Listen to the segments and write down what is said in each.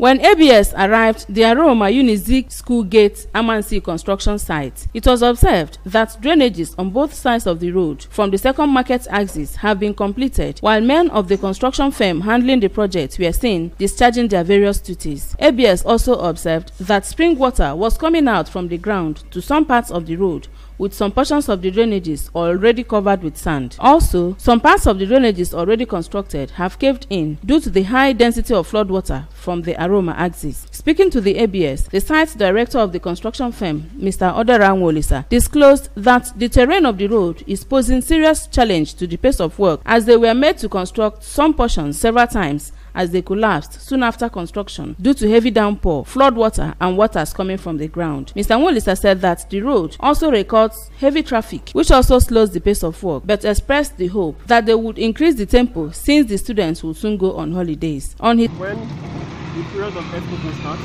When ABS arrived the Aroma Unizik School Gate Amansi construction site, it was observed that drainages on both sides of the road from the second market axis have been completed, while men of the construction firm handling the project were seen discharging their various duties. ABS also observed that spring water was coming out from the ground to some parts of the road with some portions of the drainages already covered with sand. Also, some parts of the drainages already constructed have caved in due to the high density of floodwater from the Aroma axis. Speaking to the ABS, the site director of the construction firm, Mr. Odera Nwolisa, disclosed that the terrain of the road is posing serious challenge to the pace of work as they were made to construct some portions several times as they collapsed soon after construction due to heavy downpour, flood water and waters coming from the ground. Mr. Nwolisa said that the road also records heavy traffic which also slows the pace of work but expressed the hope that they would increase the tempo since the students will soon go on holidays. On his when the period of earthquake starts,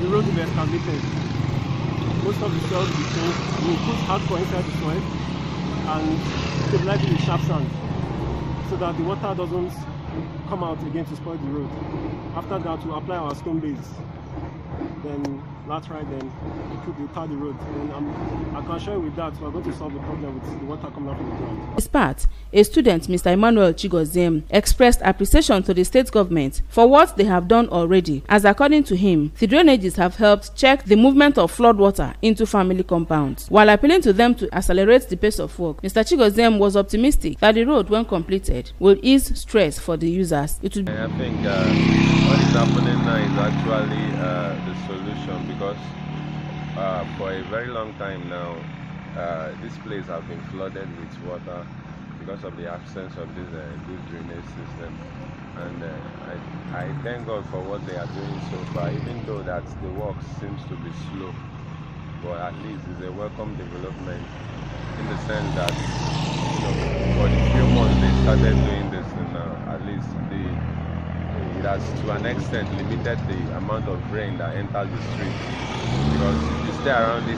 the road will be excavated. Most of the soil will be changed. We will put hardcore inside the soil and stabilize it with sharp sand so that the water doesn't come out again to spoil the road. After that, we apply our stone base. Then last right, then we put the tar the road. Then I'm, I can assure you with that, we're going to solve the problem with the water coming out from the ground. his part, a student, Mr. Emmanuel Chigoziem, expressed appreciation to the state government for what they have done already, as according to him, the drainages have helped check the movement of flood water into family compounds. While appealing to them to accelerate the pace of work, Mr. Chigoziem was optimistic that the road, when completed, will ease stress for the users. It will be I think uh, what is happening now is actually uh, the solution because uh, for a very long time now, uh, this place have been flooded with water because of the absence of this uh, good drainage system. And uh, I, I thank God for what they are doing so far, even though that the work seems to be slow. But at least it's a welcome development in the sense that you know, for the few months they started doing it has to an extent limited the amount of rain that enters the street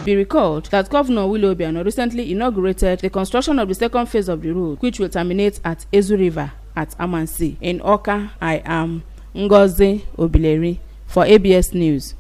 be recalled that Governor Willie Obiano recently inaugurated the construction of the second phase of the road, which will terminate at Ezu River at Amansi. In Oka, I am Ngozi Obileri for ABS News.